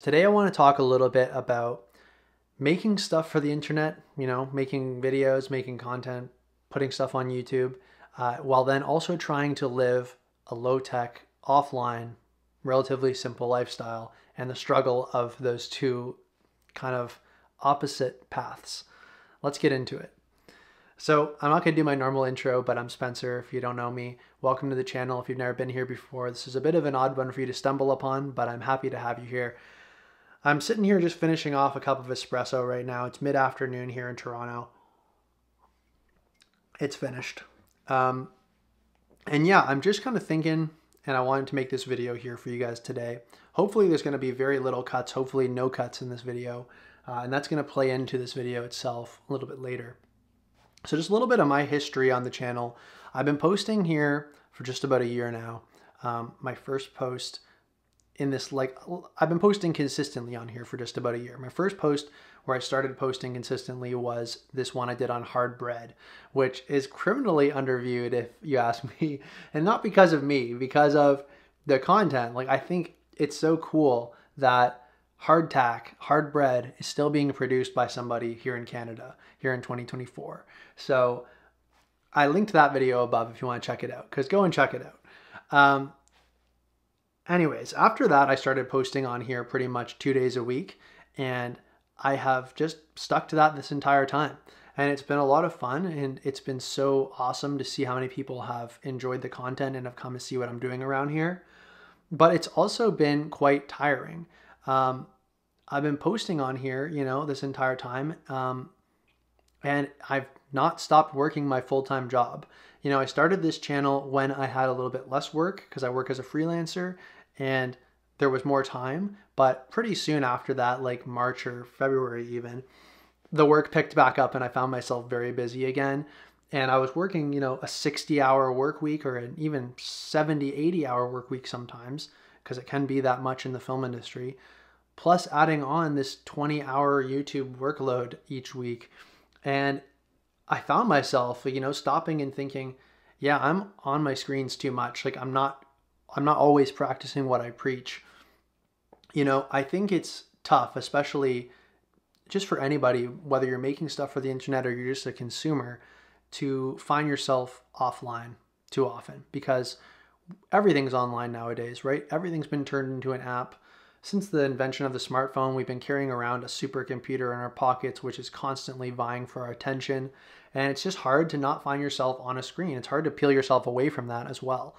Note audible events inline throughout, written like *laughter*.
Today, I want to talk a little bit about making stuff for the internet, you know, making videos, making content, putting stuff on YouTube, uh, while then also trying to live a low tech, offline, relatively simple lifestyle and the struggle of those two kind of opposite paths. Let's get into it. So, I'm not going to do my normal intro, but I'm Spencer. If you don't know me, welcome to the channel. If you've never been here before, this is a bit of an odd one for you to stumble upon, but I'm happy to have you here. I'm sitting here just finishing off a cup of espresso right now. It's mid afternoon here in Toronto. It's finished. Um, and yeah, I'm just kind of thinking, and I wanted to make this video here for you guys today. Hopefully, there's going to be very little cuts, hopefully, no cuts in this video. Uh, and that's going to play into this video itself a little bit later. So, just a little bit of my history on the channel. I've been posting here for just about a year now. Um, my first post in this like I've been posting consistently on here for just about a year. My first post where I started posting consistently was this one I did on hard bread, which is criminally underviewed if you ask me, *laughs* and not because of me, because of the content. Like I think it's so cool that hardtack, hard bread is still being produced by somebody here in Canada, here in 2024. So I linked that video above if you want to check it out, because go and check it out. Um, anyways, after that, I started posting on here pretty much two days a week, and I have just stuck to that this entire time. And it's been a lot of fun, and it's been so awesome to see how many people have enjoyed the content and have come to see what I'm doing around here. But it's also been quite tiring. Um, I've been posting on here, you know, this entire time, um, and I've not stopped working my full time job. You know, I started this channel when I had a little bit less work because I work as a freelancer and there was more time. But pretty soon after that, like March or February even, the work picked back up and I found myself very busy again. And I was working, you know, a 60 hour work week or an even 70, 80 hour work week sometimes, because it can be that much in the film industry, plus adding on this 20 hour YouTube workload each week. And I found myself, you know, stopping and thinking, yeah, I'm on my screens too much. Like I'm not I'm not always practicing what I preach. You know, I think it's tough, especially just for anybody, whether you're making stuff for the internet or you're just a consumer, to find yourself offline too often because everything's online nowadays, right? Everything's been turned into an app. Since the invention of the smartphone, we've been carrying around a supercomputer in our pockets, which is constantly vying for our attention. And it's just hard to not find yourself on a screen. It's hard to peel yourself away from that as well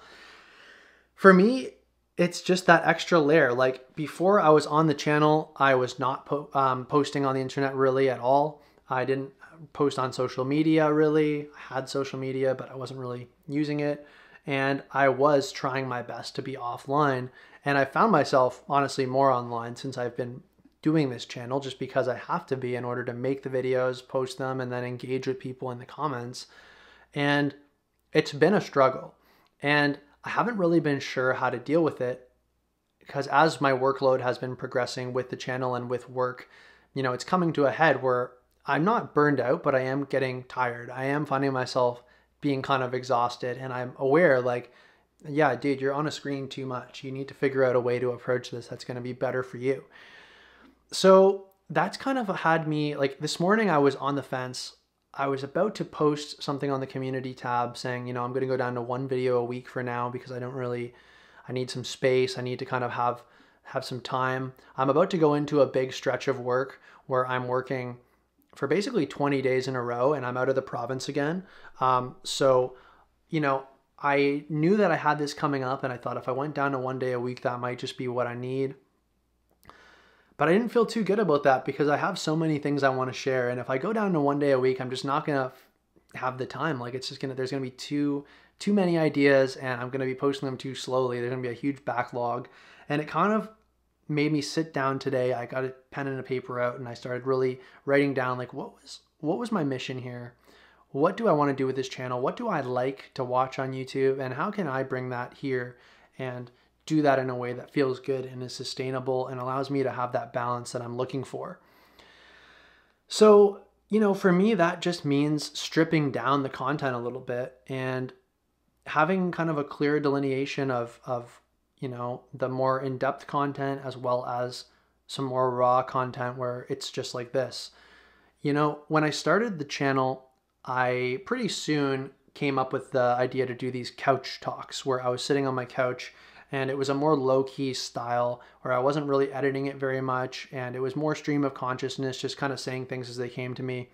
for me, it's just that extra layer. Like before I was on the channel, I was not po- um, posting on the internet really at all. I didn't post on social media really. I had social media, but I wasn't really using it. And I was trying my best to be offline. And I found myself honestly more online since I've been doing this channel just because I have to be in order to make the videos, post them, and then engage with people in the comments. And it's been a struggle. And I haven't really been sure how to deal with it because as my workload has been progressing with the channel and with work, you know, it's coming to a head where I'm not burned out, but I am getting tired. I am finding myself being kind of exhausted and I'm aware like yeah, dude, you're on a screen too much. You need to figure out a way to approach this that's going to be better for you. So, that's kind of had me like this morning I was on the fence I was about to post something on the community tab saying, you know, I'm going to go down to one video a week for now because I don't really I need some space. I need to kind of have have some time. I'm about to go into a big stretch of work where I'm working for basically 20 days in a row and I'm out of the province again. Um, so, you know, I knew that I had this coming up and I thought if I went down to one day a week, that might just be what I need. But I didn't feel too good about that because I have so many things I want to share. And if I go down to one day a week, I'm just not going to have the time. Like it's just going to, there's going to be too, too many ideas and I'm going to be posting them too slowly. There's going to be a huge backlog. And it kind of made me sit down today. I got a pen and a paper out and I started really writing down like what was, what was my mission here? What do I want to do with this channel? What do I like to watch on YouTube? And how can I bring that here and do that in a way that feels good and is sustainable and allows me to have that balance that I'm looking for. So, you know, for me, that just means stripping down the content a little bit and having kind of a clear delineation of, of you know, the more in depth content as well as some more raw content where it's just like this. You know, when I started the channel, I pretty soon came up with the idea to do these couch talks where I was sitting on my couch and it was a more low key style where I wasn't really editing it very much and it was more stream of consciousness, just kind of saying things as they came to me.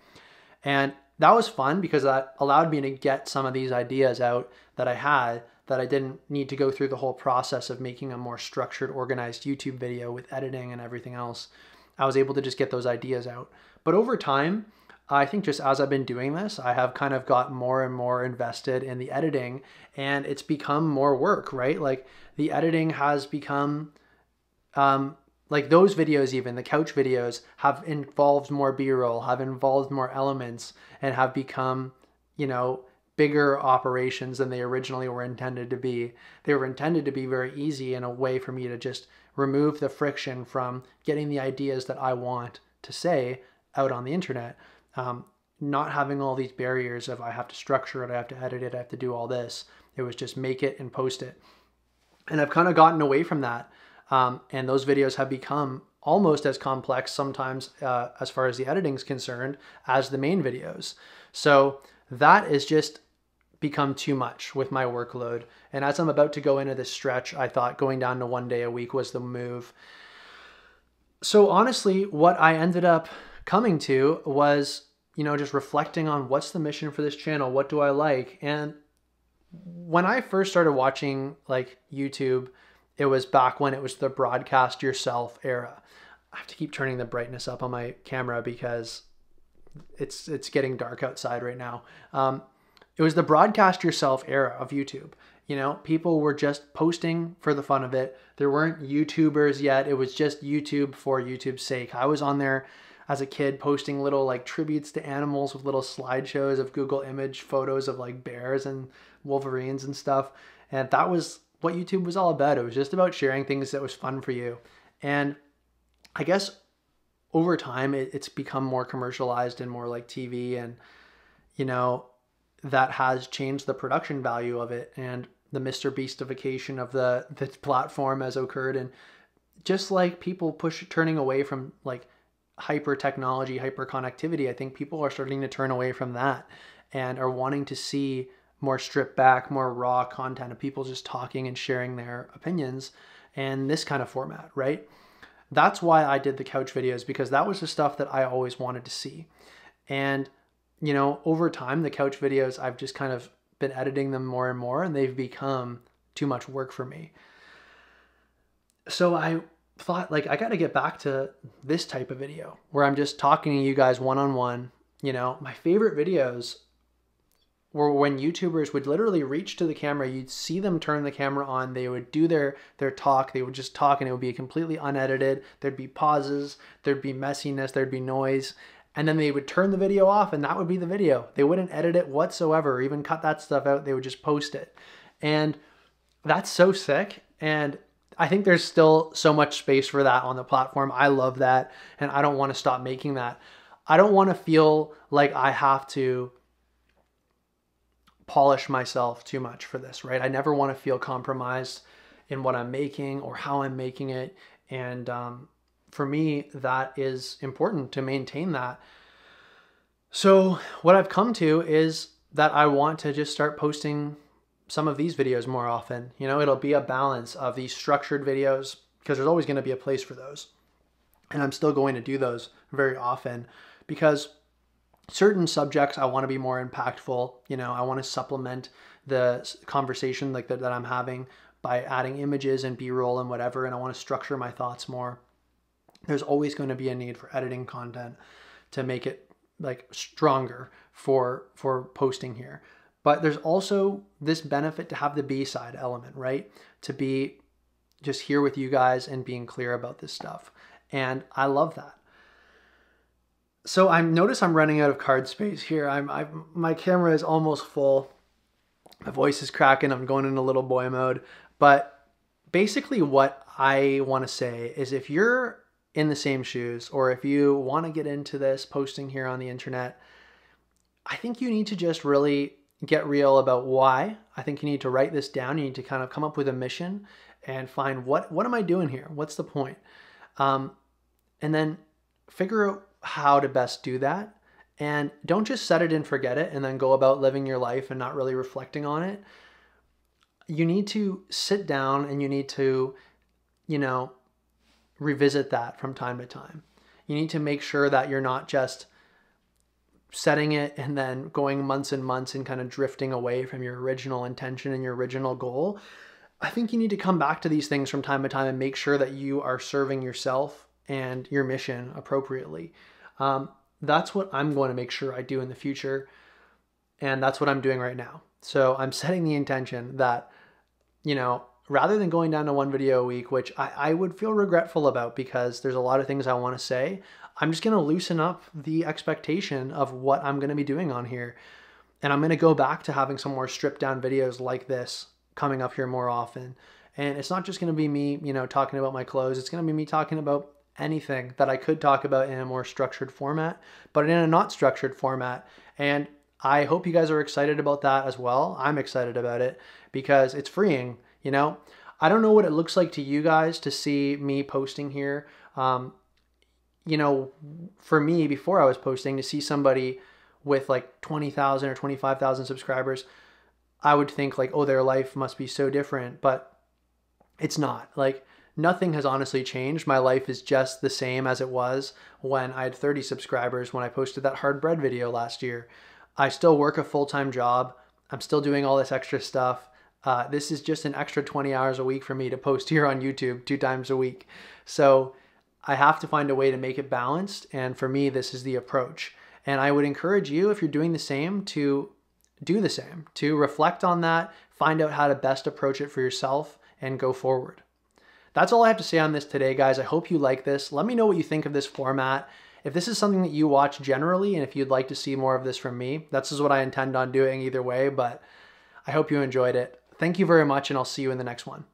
And that was fun because that allowed me to get some of these ideas out that I had that I didn't need to go through the whole process of making a more structured, organized YouTube video with editing and everything else. I was able to just get those ideas out. But over time, I think just as I've been doing this, I have kind of got more and more invested in the editing and it's become more work, right? Like the editing has become um, like those videos even the couch videos have involved more b-roll have involved more elements and have become you know bigger operations than they originally were intended to be they were intended to be very easy in a way for me to just remove the friction from getting the ideas that i want to say out on the internet um, not having all these barriers of i have to structure it i have to edit it i have to do all this it was just make it and post it and i've kind of gotten away from that um, and those videos have become almost as complex sometimes uh, as far as the editing is concerned as the main videos. So that is just become too much with my workload. And as I'm about to go into this stretch, I thought going down to one day a week was the move. So honestly, what I ended up coming to was, you know, just reflecting on what's the mission for this channel? What do I like? And when I first started watching like YouTube, it was back when it was the broadcast yourself era. I have to keep turning the brightness up on my camera because it's it's getting dark outside right now. Um, it was the broadcast yourself era of YouTube. You know, people were just posting for the fun of it. There weren't YouTubers yet. It was just YouTube for YouTube's sake. I was on there as a kid posting little like tributes to animals with little slideshows of Google image photos of like bears and wolverines and stuff. And that was what YouTube was all about. It was just about sharing things that was fun for you. And I guess over time it, it's become more commercialized and more like TV and you know that has changed the production value of it and the Mr. Beastification of the the platform has occurred and just like people push turning away from like hyper technology, hyper connectivity, I think people are starting to turn away from that and are wanting to see more stripped back, more raw content of people just talking and sharing their opinions and this kind of format, right? That's why I did the couch videos because that was the stuff that I always wanted to see. And, you know, over time, the couch videos, I've just kind of been editing them more and more and they've become too much work for me. So I thought, like, I got to get back to this type of video where I'm just talking to you guys one on one. You know, my favorite videos were when YouTubers would literally reach to the camera, you'd see them turn the camera on, they would do their their talk, they would just talk and it would be completely unedited. There'd be pauses, there'd be messiness, there'd be noise, and then they would turn the video off and that would be the video. They wouldn't edit it whatsoever, or even cut that stuff out. They would just post it. And that's so sick and I think there's still so much space for that on the platform. I love that and I don't want to stop making that. I don't want to feel like I have to polish myself too much for this, right? I never want to feel compromised in what I'm making or how I'm making it. And um, for me, that is important to maintain that. So, what I've come to is that I want to just start posting some of these videos more often. You know, it'll be a balance of these structured videos because there's always going to be a place for those. And I'm still going to do those very often because certain subjects I want to be more impactful. You know, I want to supplement the conversation like that, that I'm having by adding images and b-roll and whatever and I want to structure my thoughts more. There's always going to be a need for editing content to make it like stronger for for posting here. But there's also this benefit to have the B-side element, right? To be just here with you guys and being clear about this stuff. And I love that so I notice I'm running out of card space here. I'm I, my camera is almost full. My voice is cracking. I'm going into little boy mode. But basically, what I want to say is if you're in the same shoes or if you want to get into this posting here on the internet, I think you need to just really get real about why. I think you need to write this down. You need to kind of come up with a mission and find what what am I doing here? What's the point? Um, and then figure out how to best do that. And don't just set it and forget it and then go about living your life and not really reflecting on it. You need to sit down and you need to, you know, revisit that from time to time. You need to make sure that you're not just setting it and then going months and months and kind of drifting away from your original intention and your original goal. I think you need to come back to these things from time to time and make sure that you are serving yourself and your mission appropriately. Um, that's what I'm going to make sure I do in the future. And that's what I'm doing right now. So I'm setting the intention that, you know, rather than going down to one video a week, which I, I would feel regretful about because there's a lot of things I want to say, I'm just going to loosen up the expectation of what I'm going to be doing on here. And I'm going to go back to having some more stripped down videos like this coming up here more often. And it's not just going to be me, you know, talking about my clothes. It's going to be me talking about anything that I could talk about in a more structured format, but in a not structured format. And I hope you guys are excited about that as well. I'm excited about it because it's freeing, you know. I don't know what it looks like to you guys to see me posting here. Um, you know, for me, before I was posting, to see somebody with like 20,000 or 25,000 subscribers, I would think like, oh, their life must be so different. But it's not. Like, nothing has honestly changed. My life is just the same as it was when I had 30 subscribers when I posted that hard bread video last year. I still work a full time job. I'm still doing all this extra stuff. Uh, this is just an extra 20 hours a week for me to post *laughs* here on YouTube two times a week. So I have to find a way to make it balanced. And for me, this is the approach. And I would encourage you, if you're doing the same, to do the same, to reflect on that, find out how to best approach it for yourself, and go forward. That's all I have to say on this today, guys. I hope you like this. Let me know what you think of this format. If this is something that you watch generally, and if you'd like to see more of this from me, that's just what I intend on doing either way, but I hope you enjoyed it. Thank you very much, and I'll see you in the next one.